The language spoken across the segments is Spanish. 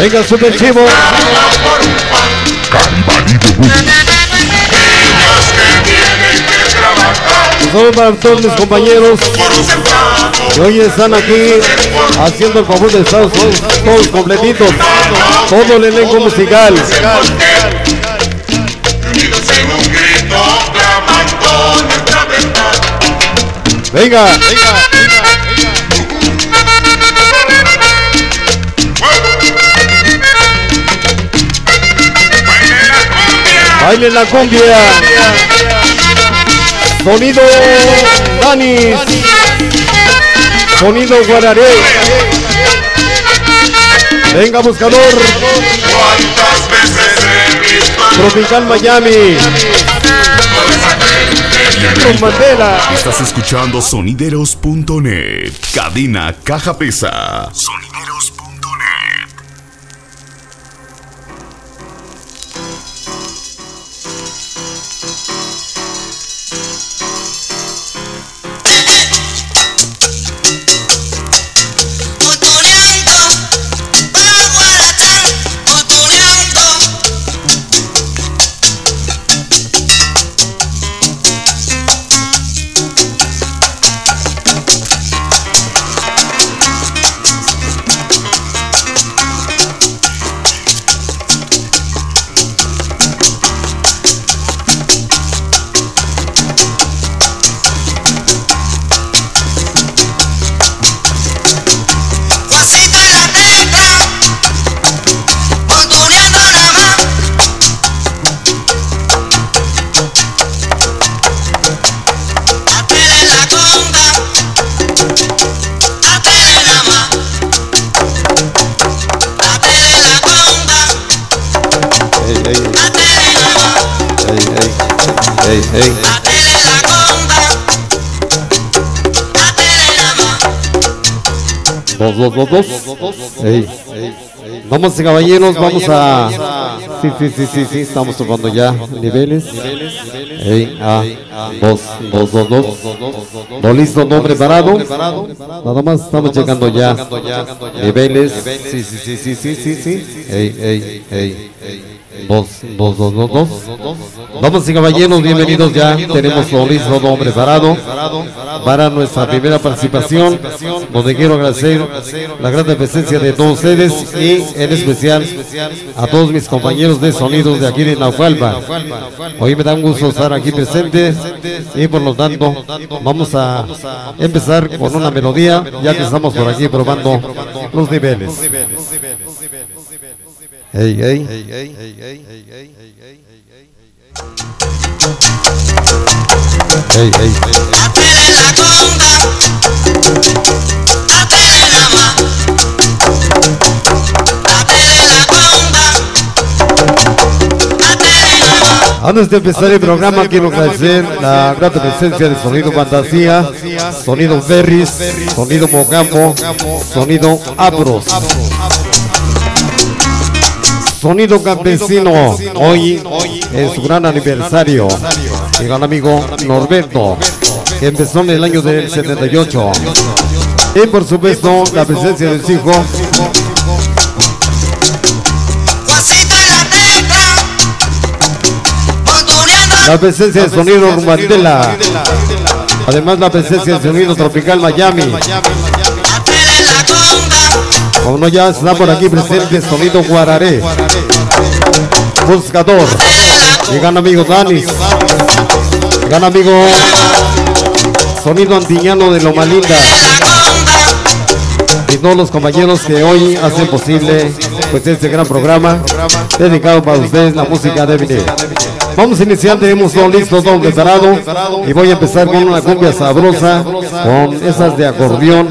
Venga, super chivo. Saludos para todos mis compañeros que hoy están aquí haciendo el favor de estar todos, todos completitos. Todo el elenco musical. Venga, venga. Baile la cumbia. Sonido Danis. Sonido Guararé. Venga, buscador. ¿Cuántas veces he visto Tropical Miami. Estás escuchando sonideros.net. Cadena Caja Pesa. Sonideros.net. ey, ey, ey, ey. Dos, dos, dos, dos. Ey. Vamos, caballeros, vamos a. Sí, sí, sí, sí, sí, estamos tocando ya niveles. Ey, ah, dos, dos, dos, dos. No listo, no preparado. Nada más estamos llegando ya. Niveles. Sí, sí, sí, sí, sí, sí, sí. Ey, ey, ey. Dos, dos, dos, dos, dos. Vamos, y caballeros, bienvenidos ya. Tenemos listo, todo preparado para nuestra primera participación, donde quiero agradecer la gran presencia de todos ustedes y en especial a todos mis compañeros de sonidos de aquí de Naucalpa. Hoy me da un gusto estar aquí presente y por lo tanto vamos a empezar con una melodía, ya que estamos por aquí probando los niveles. Ey, ey. Ey, ey. La conga, atele nada más. Antes de empezar el programa quiero agradecer la grata presencia de Sonido Fantasía, Sonido Berris, Sonido Mogambo, Sonido Abros. Sonido Campesino, hoy en su gran aniversario, mi gran amigo Norberto, que empezó en el año del 78. Y por supuesto la presencia de su hijo, Juancito en la presencia de Sonido Mandela, además la presencia de Sonido Tropical Miami. No ya está por aquí presente Sonido Guararé. Buscador. Llegan amigo Danis. Llegan amigo Sonido Antiñano de Loma Linda. Y todos los compañeros que hoy hacen posible pues este gran programa dedicado para ustedes la música de vinil. Vamos a iniciar, tenemos todo listo, todo preparado y voy a empezar con una cumbia sabrosa con esas de acordeón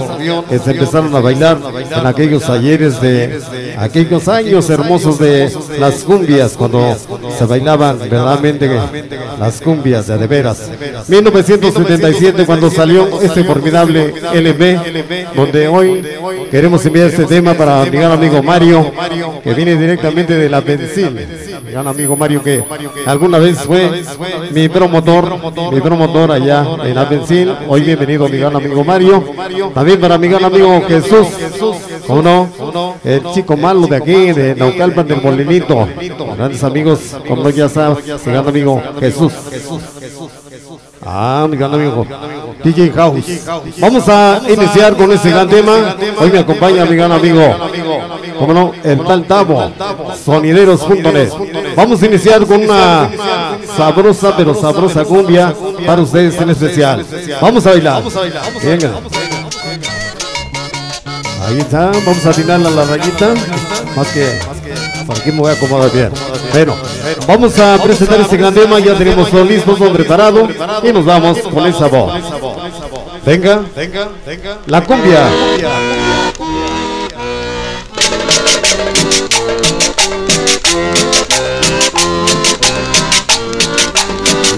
que se empezaron a bailar en aquellos ayeres de aquellos años hermosos de las cumbias cuando se bailaban verdaderamente las cumbias de, de veras. 1977 cuando salió este formidable LB donde hoy queremos enviar este tema para mi gran amigo Mario que viene directamente de la Pensil. Mi gran amigo Mario que alguna vez fue mi promotor, mi promotor allá en Abencil. Hoy bienvenido mi gran amigo Mario. También para mi gran amigo Jesús, ¿cómo no? El chico malo de aquí, de Naucalpan del Molinito. Grandes amigos, como ya sabes, mi gran amigo Jesús. Ah, mi gran amigo DJ House. Vamos a iniciar con este gran tema. Hoy me acompaña mi gran amigo, como no, el tal Tabo, sonideros.net. Vamos a iniciar con una sabrosa, pero sabrosa cumbia para ustedes en especial. Vamos a bailar. Venga. Ahí está, vamos a atinarla a la rayita. Más que por aquí me voy a acomodar bien. Bueno, vamos a presentar este gran tema. Ya tenemos todo listo, todo preparado. Y nos vamos con esa voz. Venga, la cumbia.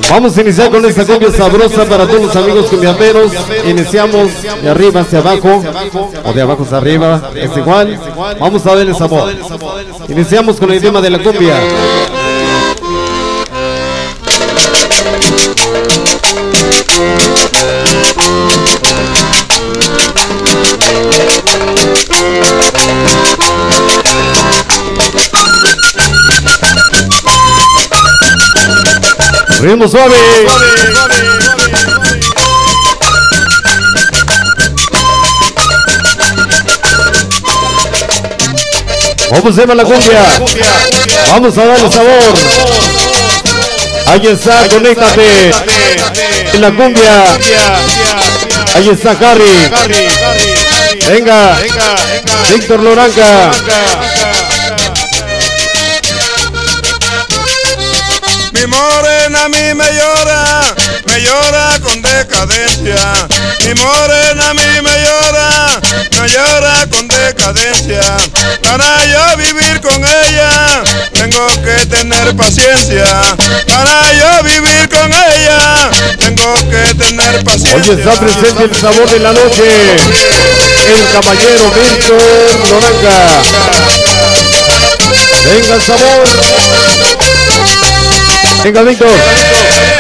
Vamos a iniciar con esta cumbia sabrosa para todos los amigos cumbiamberos. Iniciamos de arriba hacia abajo o de abajo hacia arriba, es igual. Vamos a ver el sabor. Iniciamos con el tema de la cumbia. Ritmo suave. Vamos a ver la cumbia. Vamos a darle sabor. Ahí está, conéctate. En la cumbia. Ahí está Harry. Venga. Víctor Loranca. Me llora con decadencia. Mi morena a mí me llora, me llora con decadencia. Para yo vivir con ella, tengo que tener paciencia. Para yo vivir con ella, tengo que tener paciencia. Hoy está presente el sabor de la noche. El caballero Víctor Loranca. Venga el sabor. Venga Víctor.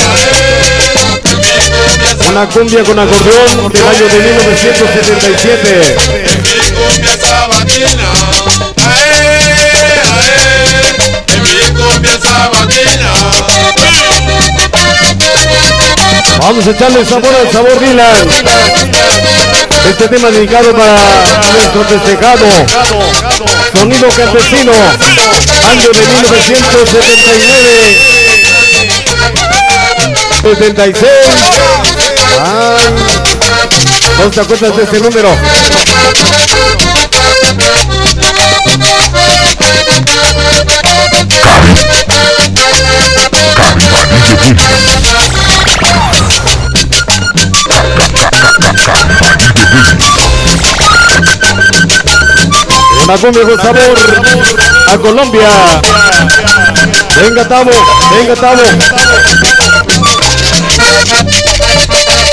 Una cumbia con acordeón del año de 1977. mi cumbia sabatina, ae, ae, en mi cumbia sabatina. Vamos a echarle sabor al sabor Dylan. Este tema dedicado para nuestro festejado. Sonido campesino. Año de 1979. 76. Ay. ¿No te acuerdas de este número? Una cumbia con sabor a Colombia. Venga, Tavo, venga, Tavo.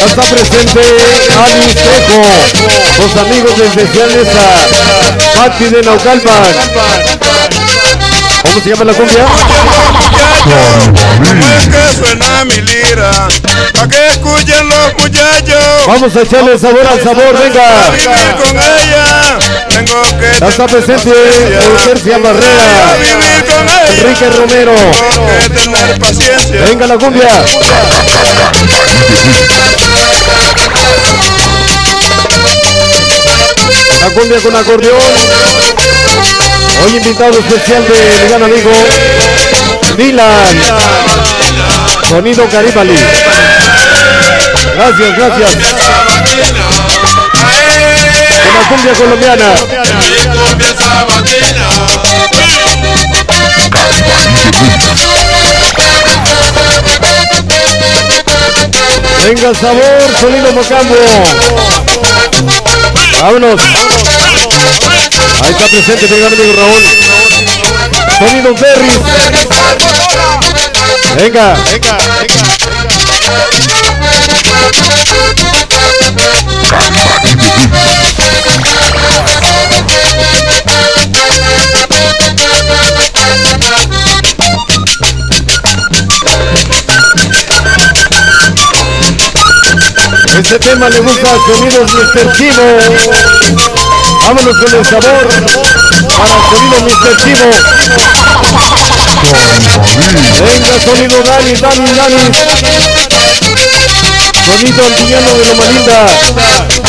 Está presente Ali Trejo, los amigos especiales a Patti de Naucalpan. ¿Cómo se llama la cumbia? ¿Cómo es que suena mi lira? Pa' que escuchen los. Vamos a echarle sabor al sabor, Para venga. está presente Para Barrera, Enrique Romero. Venga la cumbia. La cumbia con acordeón. Hoy invitado especial de mi gran amigo Dylan. Sonido Caribali. Gracias, gracias. Con la cumbia colombiana. Venga sabor, sonido Mocambo. Vámonos. Ahí está presente mi amigo Raúl. Sonido Berry. Venga. Este tema le gusta sonidos. Chivo. Vámonos con el sabor para sonido. Chivo. Venga, sonido Dani, Dani, Dani. Sonido antillano de Loma Linda.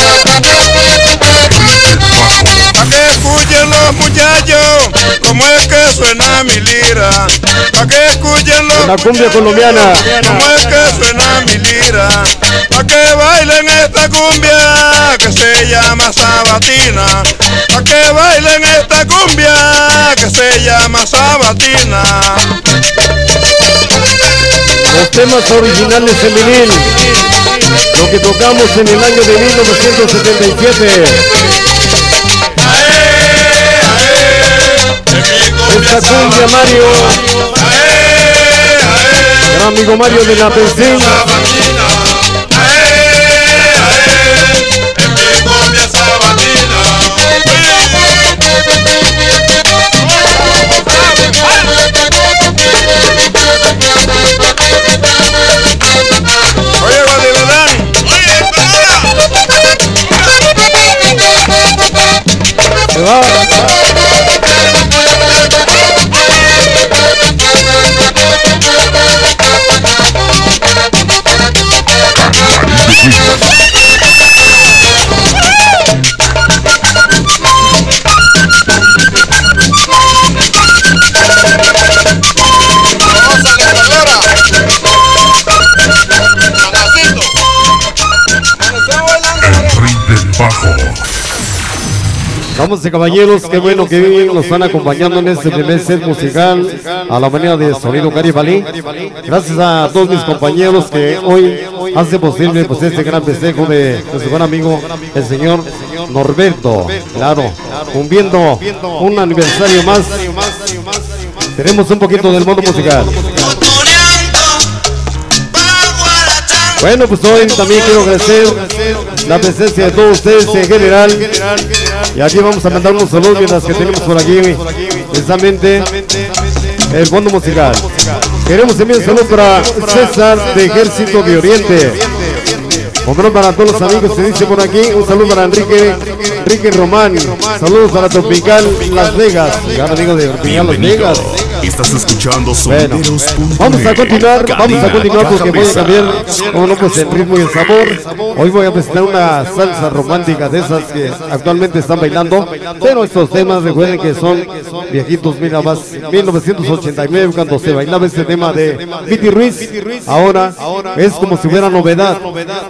Escuchen los muchachos cómo es que suena mi lira. Pa' que escuchen los La cumbia colombiana. cómo es que suena mi lira. Pa' que bailen esta cumbia que se llama sabatina. Pa' que bailen esta cumbia que se llama sabatina. Los temas originales en vinil. Lo que tocamos en el año de 1977. Esta cumbia Mario, Ae, ae. gran amigo Mario de la Pensil. Vamos de caballeros, qué bueno que nos están acompañando en este primer set musical a la manera de Sonido Garibalí. Gracias a todos mis compañeros que hoy hacen posible pues este gran festejo de, de su buen amigo el señor Norberto. Claro, cumpliendo un aniversario más. Tenemos un poquito del mundo musical. Bueno, pues hoy también quiero agradecer la presencia de todos ustedes en general. Y aquí vamos a mandar unos saludos mientras que tenemos por aquí precisamente el fondo musical. Queremos enviar un saludo para César de Ejército de Oriente. Otro para todos los amigos que dice por aquí, un saludo para Enrique, Enrique Román, saludos para Tropical Las Vegas, gran amigo de Tropical Las Vegas. Estás escuchando Bueno, vamos a continuar, vamos a continuar porque voy a cambiar, como no, pues el ritmo y el sabor. Hoy voy a presentar una salsa romántica de esas que actualmente están bailando, pero estos temas recuerden que son viejitos, mira más, 1989 cuando se bailaba este tema de Viti Ruiz, ahora es como si fuera novedad,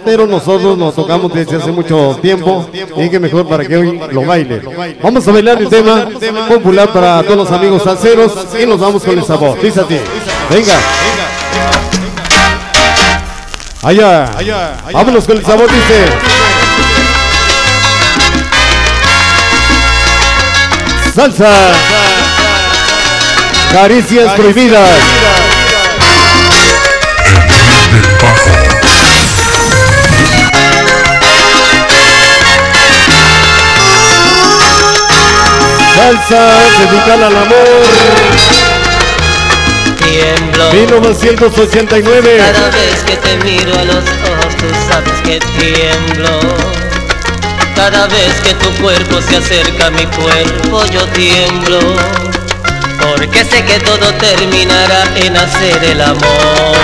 pero nosotros nos tocamos desde hace mucho tiempo y que mejor para que hoy lo baile. Vamos a bailar el tema popular para todos los amigos salseros y nos vamos con el sabor. Dice a ti, venga. Allá, vámonos con el sabor, dice. Salsa, caricias prohibidas. Salsa dedicada al amor. Tiemblo 1989. cada vez que te miro a los ojos, tú sabes que tiemblo. Cada vez que tu cuerpo se acerca a mi cuerpo, yo tiemblo. Porque sé que todo terminará en hacer el amor.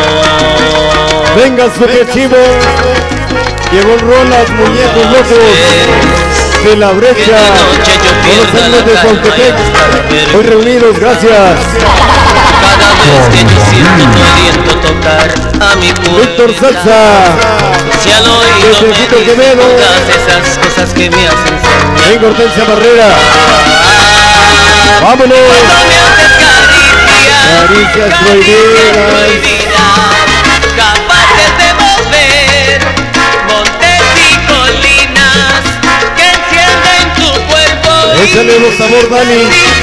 Venga, super chivo. Llegó rolas, muñecos locos de la brecha. Con los de Cuautepec. Hoy reunidos, gracias. Vez que yo siento tu aliento tocar a mi. Víctor Salsa. Si al oído me dices todas esas cosas que me hacen soñar. Venga, Hortensia Barrera. Vámonos. Cuando me haces caricias, Caricias prohibidas. prohibidas, capaces de mover montes y colinas que encienden tu cuerpo y Échale los sabor, Dani.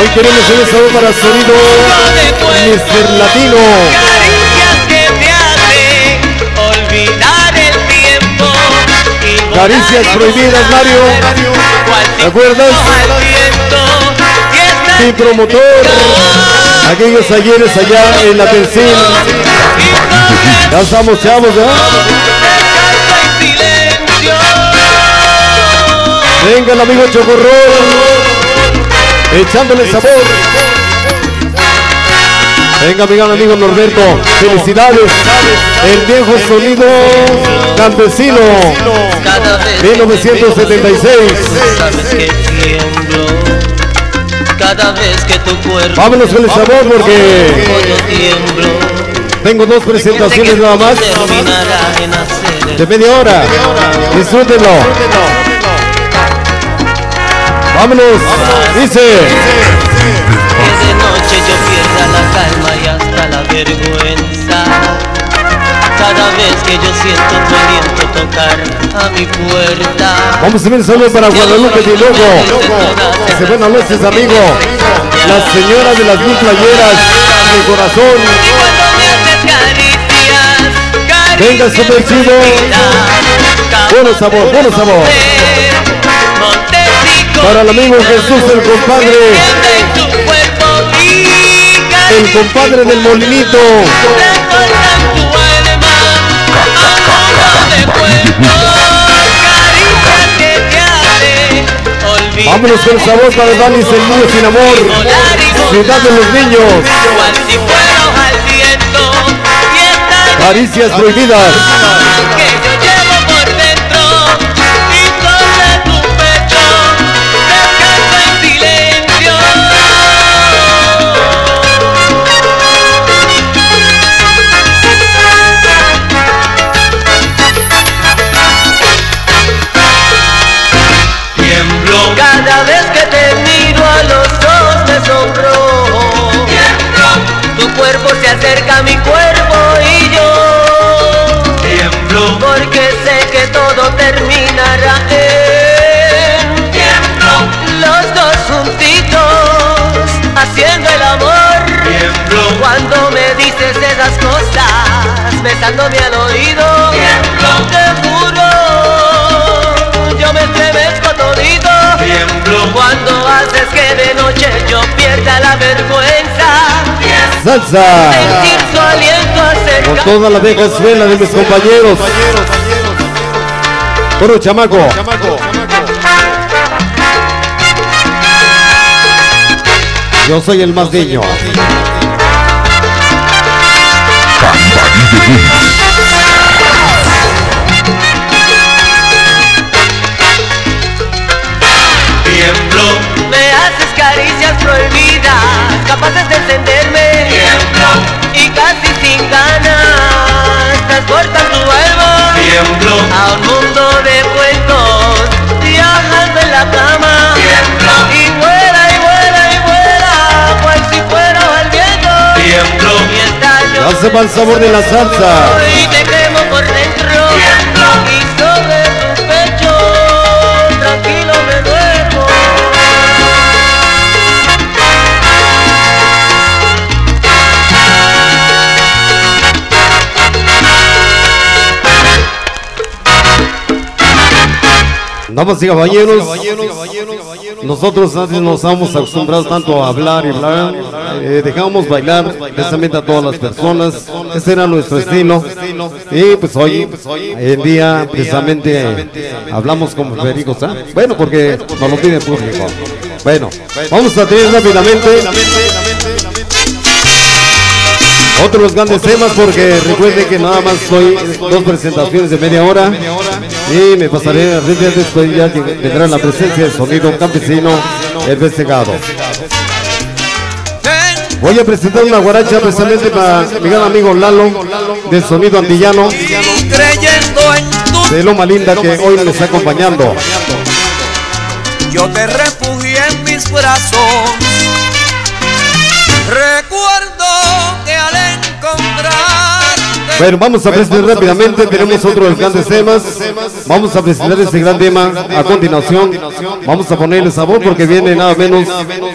Hoy queremos un sabor para sonido Mr. Latino. Caricias prohibidas, Mario. ¿Te acuerdas? Mi promotor. Aquellos ayeres allá en la todo Ya estamos chavos, ¿eh? Venga amigo Chocorrol. Echándole sabor. Venga, mi gran amigo Norberto. Felicidades. El viejo sonido campesino. Cada vez 1976. sabes que tiemblo. Cada vez que tu cuerpo Vámonos con el sabor porque tengo dos presentaciones nada más de media hora. Disfrútenlo. Vámonos. Dice. que de noche yo pierda la calma y hasta la vergüenza. Cada vez que yo siento tu aliento tocar a mi puerta. Vamos a ver un saludo para Guadalupe de Logo. Dice buenas noches, amigo. La señora de las mil playeras. Mi corazón. Y cuando me haces caricias, Venga, caricias super chido. prohibidas, Bueno sabor, bueno sabor. Para el amigo Jesús, el compadre. El compadre del molinito. Vámonos con el sabor para Danis, el niño sin amor. Ciudad de los niños. Caricias prohibidas. Cuando me dices esas cosas, besándome al oído, te juro, yo me estremezco todito. tiemblo, Cuando haces que de noche yo pierda la vergüenza, Salsa. sentir su aliento Con toda la vieja escuela de mis compañeros. Puro chamaco. Yo soy el más niño. Tiemblo, sabor de la salsa. y te quemo por dentro y sobre tu pecho tranquilo me duermo. Damas y caballeros, nosotros antes nos estábamos acostumbrados tanto a hablar y hablar, eh, dejábamos bailar precisamente a todas las personas, ese era nuestro estilo, y pues hoy en día precisamente hablamos como pericos, ¿ah? bueno, porque nos lo pide el público. Bueno, vamos a tener rápidamente otros grandes temas porque recuerden que nada más soy dos presentaciones de media hora y me pasaré a frente después ya que vendrá la presencia del sonido campesino el vestigado. Voy a presentar una guaracha precisamente para mi gran amigo Lalo del sonido tu de Loma Linda que hoy me está acompañando. yo te refugié en mis brazos Bueno, vamos a presentar rápidamente, tenemos otro de los grandes temas. Vamos a presentar este gran tema a continuación. Vamos a ponerle sabor porque viene nada menos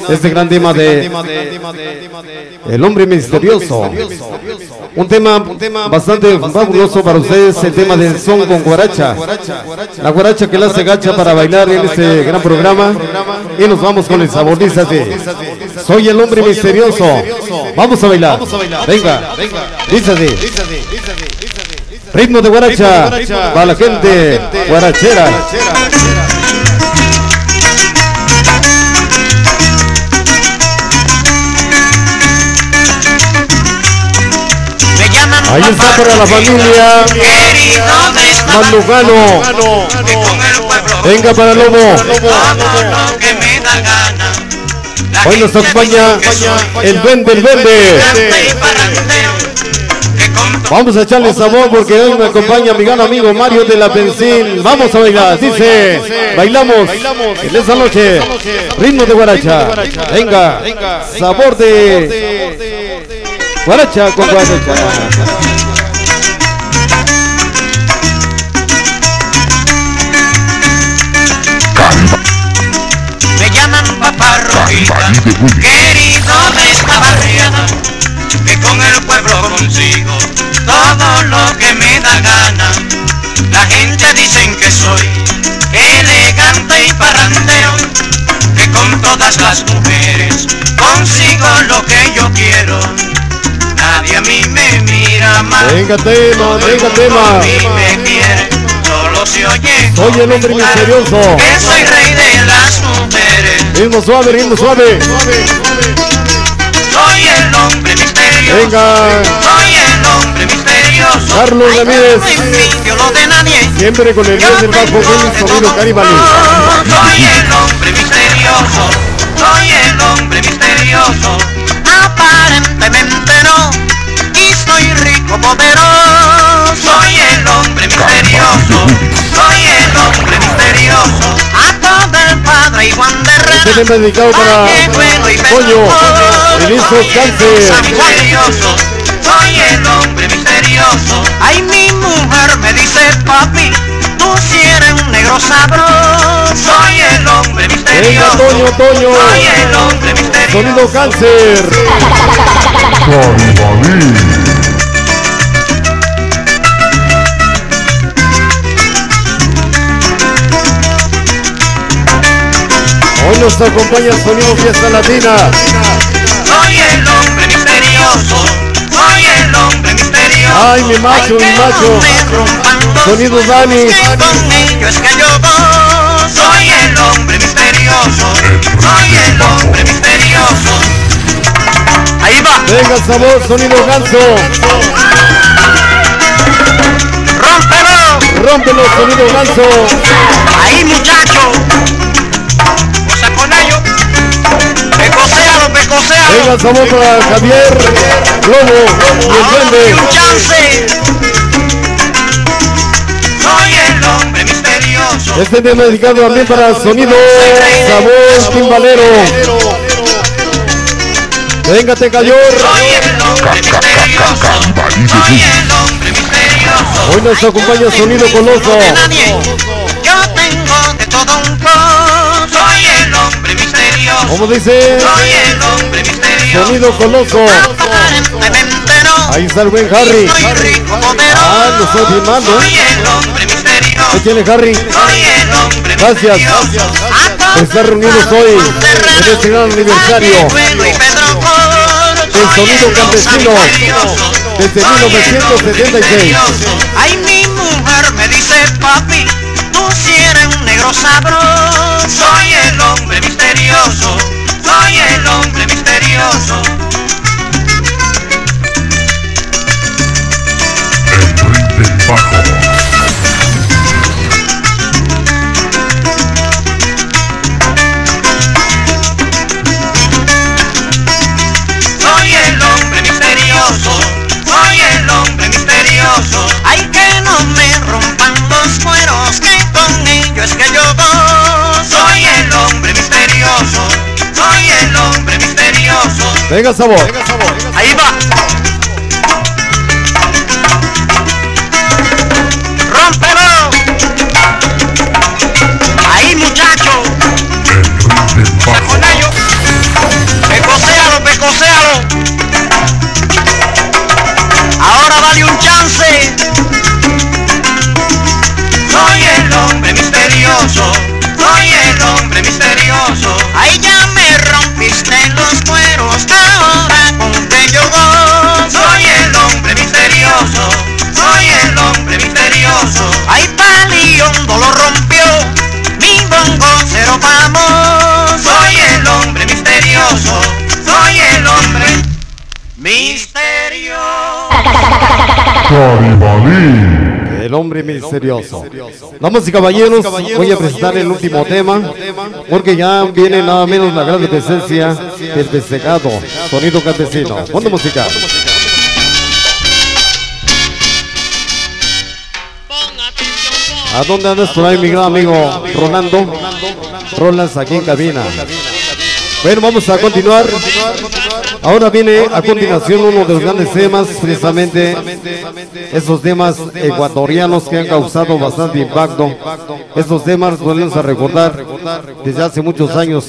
este gran tema de El hombre misterioso. Un tema, bastante fabuloso para ustedes, el tema del son con guaracha. La guaracha que la hace gacha para bailar en este gran programa. Y nos vamos con el sabor, así. Soy el hombre misterioso. Vamos a bailar. Venga, así. Ritmo de guaracha para la gente guarachera. Ahí está para la familia pueblo Venga para lobo. todo lo que me da gana. La Hoy nos acompaña el vende, el todo Vamos a echarle sabor porque hoy me acompaña mi gran amigo Mario de la Pensil. Vamos a bailar, dice. Bailamos en esta noche. Ritmo de guaracha. Venga, sabor de guaracha con guaracha. Papá rojita, querido de esta barriada, que con el pueblo consigo todo lo que me da gana. La gente dicen que soy elegante y parrandero, que con todas las mujeres consigo lo que yo quiero. Nadie a mí me mira mal. Venga tema, venga tema. A mí me quiere, solo se oye. Soy el hombre misterioso. Que soy rey de las mujeres. Ritmo suave, ritmo suave. Soy el hombre misterioso. Venga. Soy el hombre misterioso. Carlos Ramírez. Siempre con el dios del bajo con sonido Caribali. Soy el hombre misterioso. Soy el hombre misterioso. Aparentemente no. Y soy rico, poderoso. Soy el hombre misterioso. Soy el hombre misterioso. Padre y Juan de Este Herrera. tema dedicado para Cáncer. misterioso, soy el hombre misterioso. Ay, mi mujer me dice, papi, tú si eres un negro sabroso. Soy el hombre Venga, misterioso. Toño, Toño. Soy el hombre misterioso. Sonido cáncer. Hoy nos acompaña Sonido Fiesta Latina. Soy el hombre misterioso. Soy el hombre misterioso. Ay, mi macho, mi macho. Sonido Dani. que con ello es que yo voy. Soy el hombre misterioso. Soy el hombre misterioso. Ahí va. Venga, sabor, sonido ganso. Rómpelo. Rómpelo, sonido ganso. Ahí muchacho. Pecosealo. Venga, sabor para Javier, Lobo y el Duende. Soy el hombre misterioso. Este tema dedicado también para Sonido Sabor Timbalero. Venga, te cayó. El el. Hoy nos acompaña Sonido Coloso. Yo tengo de todo un poco. Soy el hombre misterioso. ¿Cómo dice? Soy el hombre misterioso. Sonido Coloso. Ahí está el buen Harry. Ah, lo estoy filmando. Soy el hombre misterioso. ¿Qué tiene Harry? Soy el hombre Gracias por estar reunidos hoy en este gran aniversario del sonido campesino desde 1976. Ay, mi mujer me dice, papi, tú si eres un negro sabroso. Soy el Venga, sabor. Ahí va. El hombre misterioso. Damas y caballeros, voy a presentar el último tema, porque ya viene nada menos la gran presencia del festejado sonido campesino. Fondo musical. ¿A dónde andas por ahí, mi gran amigo Rolando? Rolas aquí en cabina. Bueno, vamos a continuar. Ahora viene a continuación uno de los grandes temas, precisamente esos temas ecuatorianos que han causado bastante impacto. Estos temas volvemos a recordar desde hace muchos años.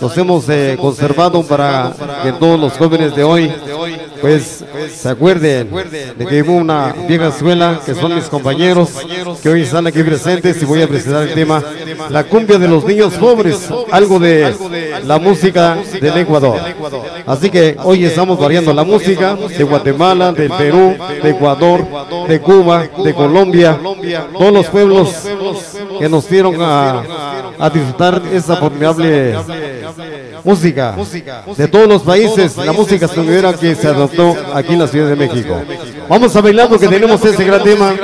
Los hemos eh, conservado para que todos los jóvenes de hoy pues se acuerden de que hubo una vieja escuela que son mis compañeros que hoy están aquí presentes y voy a presentar el tema La cumbia de los niños pobres, algo de la música del Ecuador. Así que hoy estamos variando la música de Guatemala, de Perú, de Ecuador, de Cuba, de Colombia, todos los pueblos que nos dieron a, a disfrutar esa formidable música. De todos los países, la música sonidera que se adoptó aquí en la Ciudad de México. Vamos a bailar porque tenemos ese gran tema.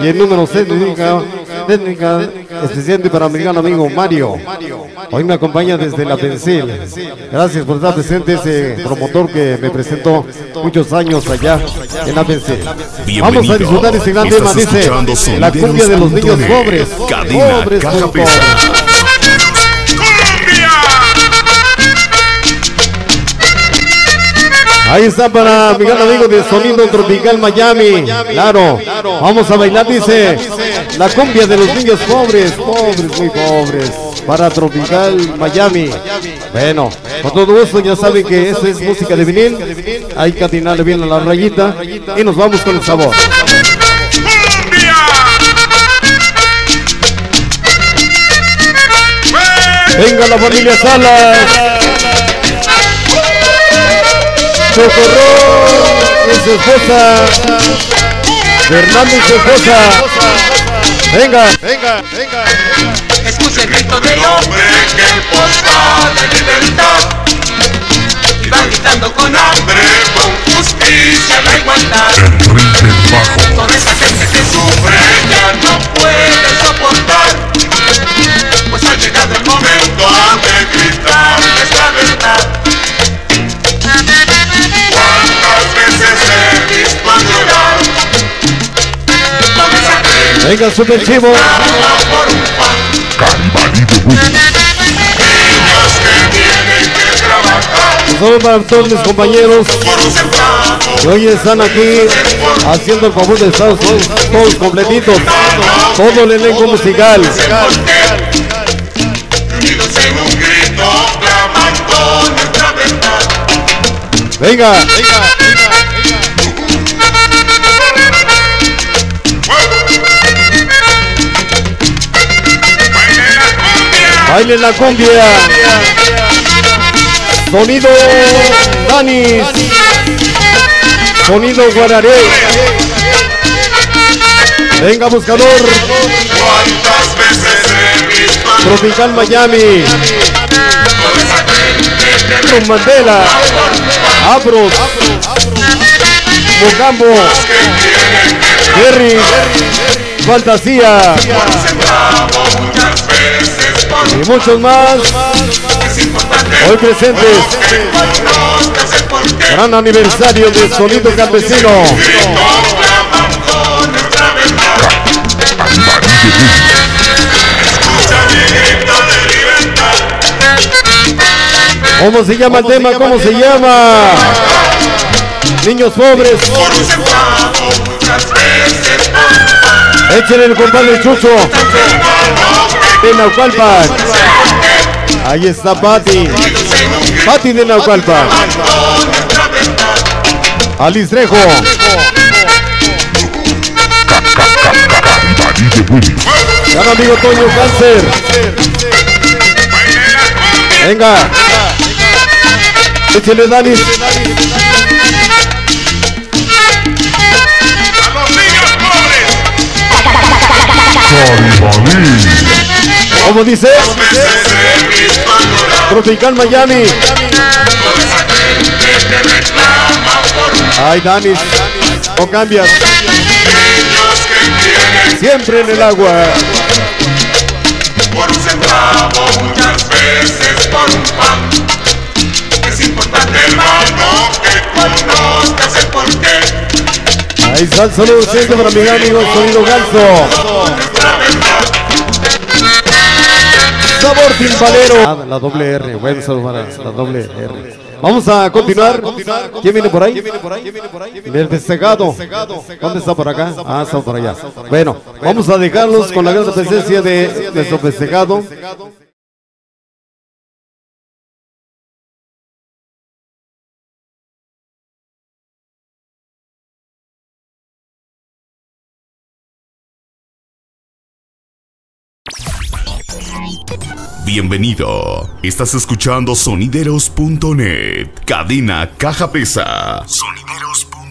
y el número 6 técnica, técnica especialmente para mi gran amigo Mario. Hoy me acompaña desde la Pensil. Gracias por estar presente ese promotor que me presentó muchos años allá en la Pensil. Vamos a disfrutar ese gran tema, dice la cumbia de los niños pobres. Cadena Pobres Ahí está para mi gran amigo de Sonido Tropical Miami. Claro, vamos a bailar, dice la cumbia de los niños pobres, pobres, muy pobres. Para Tropical Miami. Bueno, con todo gusto ya saben que esto es música de vinil. Hay que atinarle bien a la rayita y nos vamos con el sabor. Venga la familia Salas. Socorro y su esposa. Fernando y su esposa. Venga, venga, venga. Escucha el grito del hombre que en postal de libertad y va gritando con hambre. Con justicia La igualdad, toda esa gente que sufre ya no puede soportar. Venga, super chivo. Saludos para todos mis compañeros que hoy están aquí haciendo el favor de estar todos, todos completitos. Todo el elenco musical. Verdad Venga, Baile la cumbia. Sonido Danis. Sonido Guararé. Venga, buscador. Tropical Miami. Con Mandela. Abros. Mocambo. Jerry. Fantasía. Y muchos más. Hoy presentes. Gran aniversario de Sonido Campesino. ¿Cómo se llama el tema? ¿Cómo se llama? Niños pobres. Échenle el compadre Chucho. De Naucalpan. Ahí está Pati. Pati de Naucalpan. Alice Trejo. Gran amigo Toño Cáncer. Venga. Échale Danis. a los niños pobres ¿Cómo dice? Tropical Miami. Ay, Danis. o cambias. Siempre en el agua. por un centavo, muchas veces por un pan. Es importante, hermano, que conozcas el porqué. Ahí está el saludo siempre para mi amigo Sonido Ganso. Sabor timbalero. La doble R. Buen para la doble R. Vamos a continuar. ¿Quién viene por ahí? El festejado. ¿Dónde está por acá? Ah, está por allá. Bueno, vamos a dejarlos con la gran presencia de nuestro festejado. Bienvenido. Estás escuchando sonideros.net. Cadena Caja Pesa. Sonideros.net.